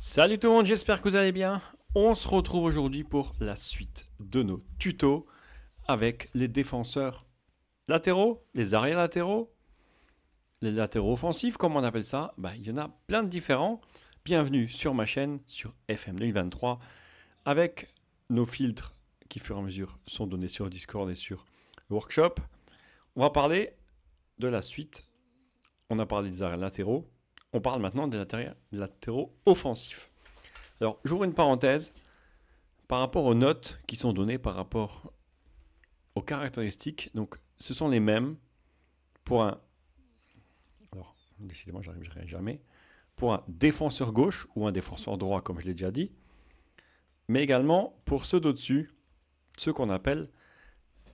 Salut tout le monde, j'espère que vous allez bien. On se retrouve aujourd'hui pour la suite de nos tutos avec les défenseurs latéraux, les arrières latéraux, les latéraux offensifs, comme on appelle ça. Bah, il y en a plein de différents. Bienvenue sur ma chaîne, sur FM 2023, avec nos filtres qui, fur et à mesure, sont donnés sur Discord et sur workshop. On va parler de la suite. On a parlé des arrières latéraux. On parle maintenant des latéraux offensifs. Alors, j'ouvre une parenthèse par rapport aux notes qui sont données par rapport aux caractéristiques. Donc, ce sont les mêmes pour un. Alors, décidément, jamais. Pour un défenseur gauche ou un défenseur droit, comme je l'ai déjà dit. Mais également pour ceux d'au-dessus, ceux qu'on appelle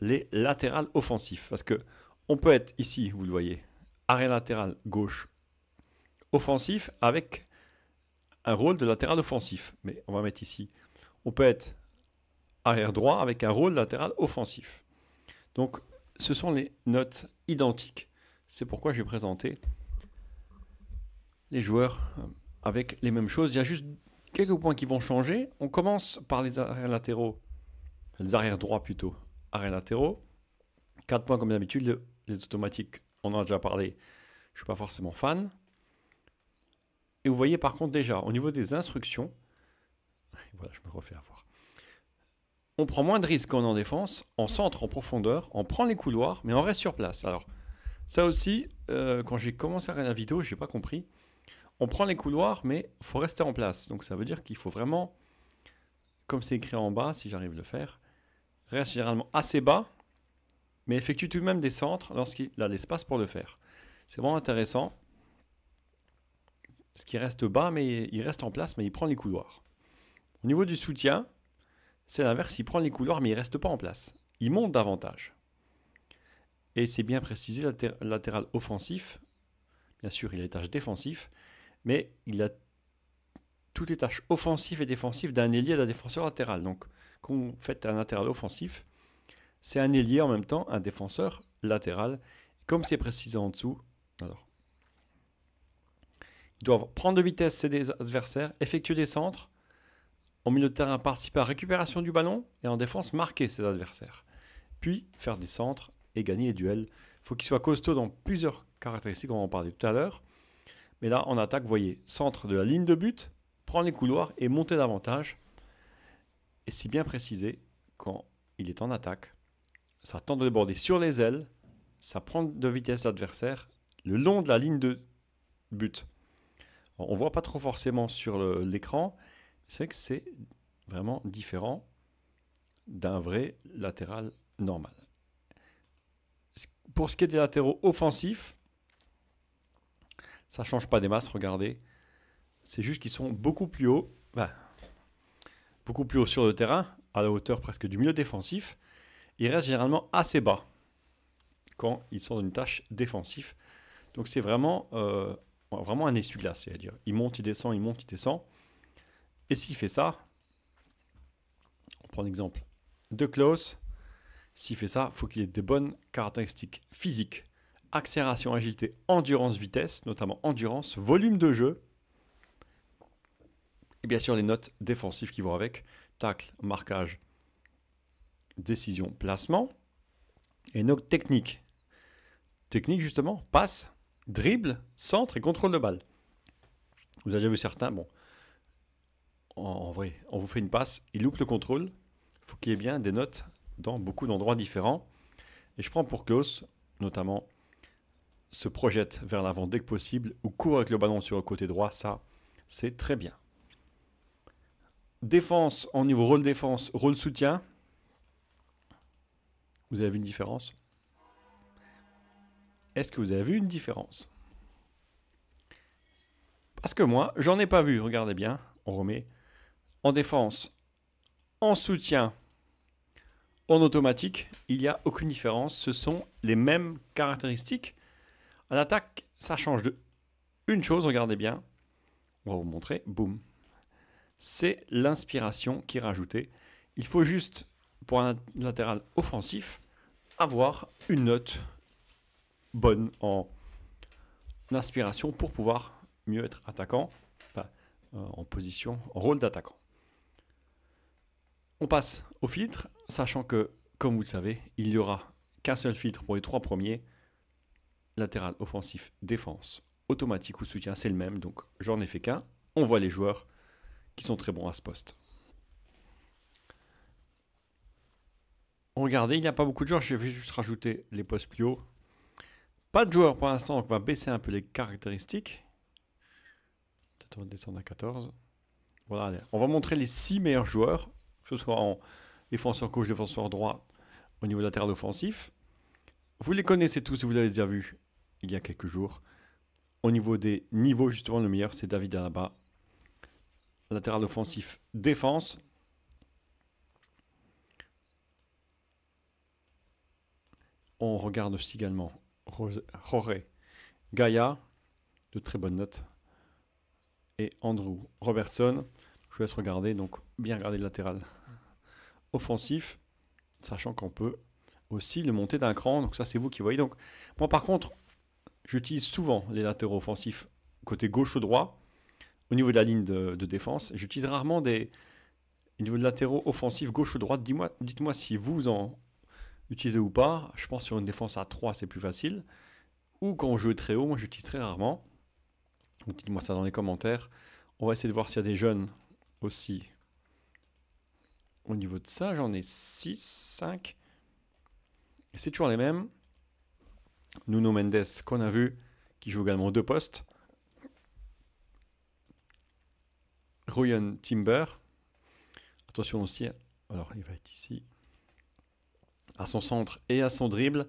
les latérales offensifs. Parce que on peut être ici, vous le voyez, arrêt latéral gauche offensif avec un rôle de latéral offensif. Mais on va mettre ici. On peut être arrière droit avec un rôle latéral offensif. Donc, ce sont les notes identiques. C'est pourquoi j'ai présenté les joueurs euh, avec les mêmes choses. Il y a juste quelques points qui vont changer. On commence par les arrières latéraux, les arrières droits plutôt, arrière latéraux. Quatre points comme d'habitude. Les automatiques, on en a déjà parlé. Je ne suis pas forcément fan. Et vous voyez par contre déjà, au niveau des instructions, voilà, je me refais avoir. On prend moins de risques quand on est en défense, on centre en profondeur, on prend les couloirs, mais on reste sur place. Alors, ça aussi, euh, quand j'ai commencé à regarder la vidéo, je n'ai pas compris. On prend les couloirs, mais faut rester en place. Donc ça veut dire qu'il faut vraiment, comme c'est écrit en bas, si j'arrive à le faire, reste généralement assez bas, mais effectue tout de même des centres lorsqu'il a l'espace pour le faire. C'est vraiment intéressant. Ce qui reste bas, mais il reste en place, mais il prend les couloirs. Au niveau du soutien, c'est l'inverse, il prend les couloirs, mais il ne reste pas en place. Il monte davantage. Et c'est bien précisé, latéral offensif, bien sûr, il a les tâches défensives, mais il a toutes les tâches offensives et défensives d'un ailier d'un défenseur latéral. Donc, quand vous faites un latéral offensif, c'est un ailier en même temps, un défenseur latéral. Comme c'est précisé en dessous, alors, ils doivent prendre de vitesse ses adversaires, effectuer des centres, en milieu de terrain participer à la récupération du ballon et en défense marquer ses adversaires. Puis faire des centres et gagner les duels. Il faut qu'il soit costaud dans plusieurs caractéristiques, on en parlait tout à l'heure. Mais là, en attaque, vous voyez, centre de la ligne de but, prendre les couloirs et monter davantage. Et si bien précisé, quand il est en attaque, ça tente de déborder sur les ailes, ça prend de vitesse l'adversaire le long de la ligne de but. On voit pas trop forcément sur l'écran, c'est que c'est vraiment différent d'un vrai latéral normal. Pour ce qui est des latéraux offensifs, ça change pas des masses, regardez. C'est juste qu'ils sont beaucoup plus hauts, beaucoup plus haut sur le terrain, à la hauteur presque du milieu défensif. Ils restent généralement assez bas quand ils sont dans une tâche défensive. Donc c'est vraiment euh, vraiment un essuie-glace, c'est-à-dire il monte, il descend, il monte, il descend. Et s'il fait ça, on prend l'exemple de Klaus, s'il fait ça, il faut qu'il ait des bonnes caractéristiques physiques, accélération, agilité, endurance, vitesse, notamment endurance, volume de jeu, et bien sûr les notes défensives qui vont avec, tacle, marquage, décision, placement, et notes techniques. Technique justement, passe, dribble, centre et contrôle de balle. Vous avez vu certains, bon, en, vrai, on vous fait une passe, il loupe le contrôle, il faut qu'il y ait bien des notes dans beaucoup d'endroits différents. Et je prends pour Klaus, notamment, se projette vers l'avant dès que possible ou court avec le ballon sur le côté droit, ça, c'est très bien. Défense, en niveau rôle défense, rôle soutien. Vous avez vu une différence? Est-ce que vous avez vu une différence? Parce que moi, j'en ai pas vu. Regardez bien, on remet en défense, en soutien, en automatique, il n'y a aucune différence. Ce sont les mêmes caractéristiques. En attaque, ça change de une chose, regardez bien. On va vous montrer. Boum. C'est l'inspiration qui est rajoutée. Il faut juste, pour un latéral offensif, avoir une note bonne en inspiration pour pouvoir mieux être attaquant, en position, en rôle d'attaquant. On passe au filtre, sachant que, comme vous le savez, il n'y aura qu'un seul filtre pour les trois premiers. Latéral, offensif, défense, automatique ou soutien, c'est le même, donc j'en ai fait qu'un. On voit les joueurs qui sont très bons à ce poste. Regardez, il n'y a pas beaucoup de joueurs, je vais juste rajouter les postes plus hauts. Pas de joueurs pour l'instant, donc on va baisser un peu les caractéristiques. Peut-être on va à 14. Voilà, on va montrer les 6 meilleurs joueurs, que ce soit en défenseur gauche, défenseur droit, au niveau latéral offensif. Vous les connaissez tous, vous l'avez déjà vu il y a quelques jours. Au niveau des niveaux, justement, le meilleur, c'est David Alaba. Latéral offensif, défense. On regarde aussi également Jorge Gaia, de très bonnes notes. Et Andrew Robertson. Je vous laisse regarder, donc bien regarder le latéral offensif, sachant qu'on peut aussi le monter d'un cran. Donc ça, c'est vous qui voyez. Donc moi, par contre, j'utilise souvent les latéraux offensifs côté gauche ou droit au niveau de la ligne de, défense. J'utilise rarement des niveau de latéraux offensifs gauche ou droite. Dites-moi si vous en utilisez ou pas. Je pense sur une défense à 3, c'est plus facile. Ou quand on joue très haut, moi j'utilise très rarement. Dites-moi ça dans les commentaires. On va essayer de voir s'il y a des jeunes aussi. Au niveau de ça, j'en ai 6, 5. C'est toujours les mêmes. Nuno Mendes qu'on a vu, qui joue également deux postes. Ryan Timber. Attention aussi, alors il va être ici. À son centre et à son dribble.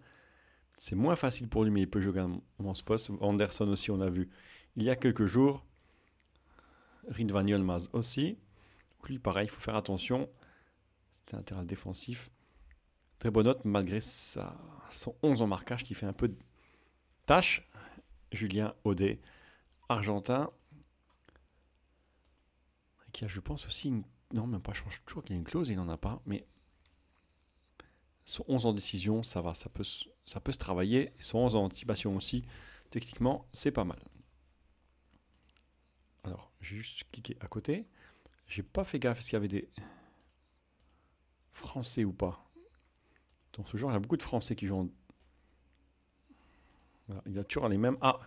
C'est moins facile pour lui, mais il peut jouer également ce poste. Anderson aussi, on a vu il y a quelques jours. Ridvan Yolmaz aussi. lui, pareil, il faut faire attention. C'était un latéral défensif. Très bonne note, malgré sa, son 11 en marquage qui fait un peu de tâche. Julien Audet, argentin. Qui a, je pense, aussi une. Non, même pas, je pense toujours qu'il y a une clause, il n'en a pas. Mais son 11 en décision, ça va, ça peut, ça peut se travailler. Son 11 en anticipation aussi, techniquement, c'est pas mal. Alors, j'ai juste cliqué à côté. J'ai pas fait gaffe, est-ce qu'il y avait des Français ou pas dans ce genre, il y a beaucoup de Français qui jouent. il y a toujours les mêmes. Ah,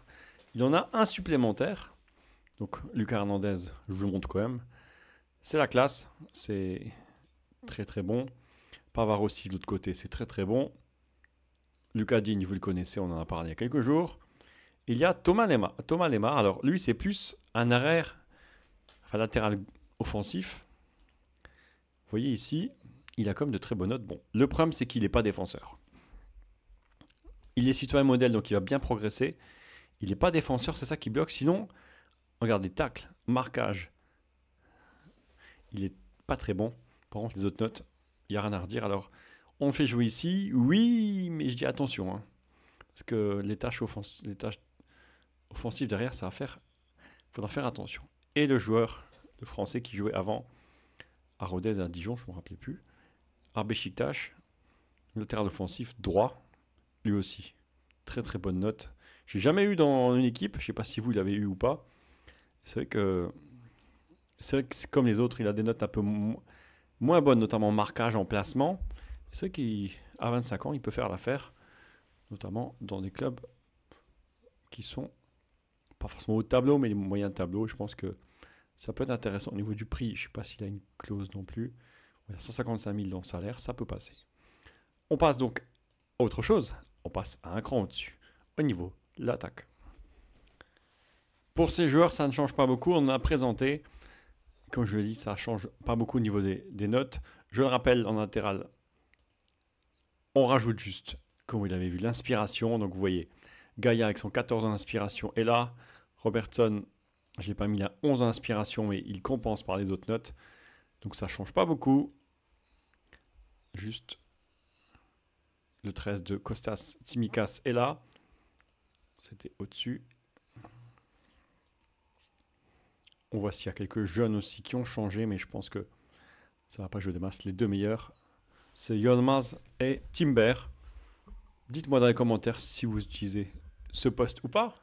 il y en a un supplémentaire. Donc, Lucas Hernandez, je vous le montre quand même. C'est la classe. C'est très très bon. Pavard aussi de l'autre côté, c'est très très bon. Lucas Digne, vous le connaissez, on en a parlé il y a quelques jours. Il y a Thomas Lemar. Thomas Lemar, alors lui, c'est plus un arrière, enfin latéral offensif. Vous voyez ici, il a comme de très bonnes notes. Bon, le problème, c'est qu'il n'est pas défenseur. Il est citoyen modèle, donc il va bien progresser. Il n'est pas défenseur, c'est ça qui bloque. Sinon, regardez, tacle, marquage. Il est pas très bon. Par contre, les autres notes, il n'y a rien à redire. Alors, on fait jouer ici. Oui, mais je dis attention. Hein. parce que les tâches, offensives derrière, ça va faire. Il faudra faire attention. Et le joueur de français qui jouait avant à Rodez à Dijon, je ne me rappelais plus. RB latéral offensif droit, lui aussi. Très très bonne note. J'ai jamais eu dans une équipe, je sais pas si vous l'avez eu ou pas. C'est vrai que c'est comme les autres, il a des notes un peu moins bonnes, notamment en marquage, en placement. C'est vrai qu'à 25 ans, il peut faire l'affaire, notamment dans des clubs qui sont pas forcément au tableau, mais moyens de tableau. Je pense que ça peut être intéressant au niveau du prix. Je sais pas s'il a une clause non plus. 155 000 dans le salaire, ça peut passer. On passe donc à autre chose. On passe à un cran au-dessus, au niveau de l'attaque. Pour ces joueurs, ça ne change pas beaucoup. On a présenté, comme je l'ai dit, ça change pas beaucoup au niveau des, notes. Je le rappelle, en latéral, on rajoute juste, comme vous l'avez vu, l'inspiration. Donc vous voyez, Gaïa avec son 14 en inspiration est là. Robertson, je n'ai pas mis la 11 en inspiration, mais il compense par les autres notes. Donc ça change pas beaucoup. Juste le 13 de Costas Timikas est là. C'était au-dessus. On voit s'il y a quelques jeunes aussi qui ont changé, mais je pense que ça va pas jouer des masses. Les deux meilleurs, c'est Yolmaz et Timber. Dites-moi dans les commentaires si vous utilisez ce poste ou pas.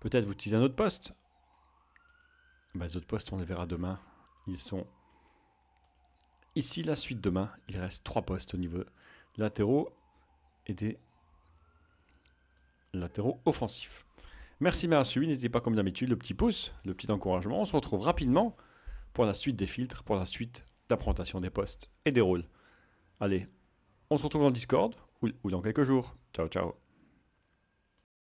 Peut-être vous utilisez un autre poste. Bah, les autres postes, on les verra demain. Ils sont ici. La suite demain, il reste trois postes au niveau latéraux et des latéraux offensifs. Merci, merci. N'hésitez pas, comme d'habitude, le petit pouce, le petit encouragement. On se retrouve rapidement pour la suite des filtres, pour la suite d'implantation des postes et des rôles. Allez, on se retrouve dans le Discord ou dans quelques jours. Ciao, ciao.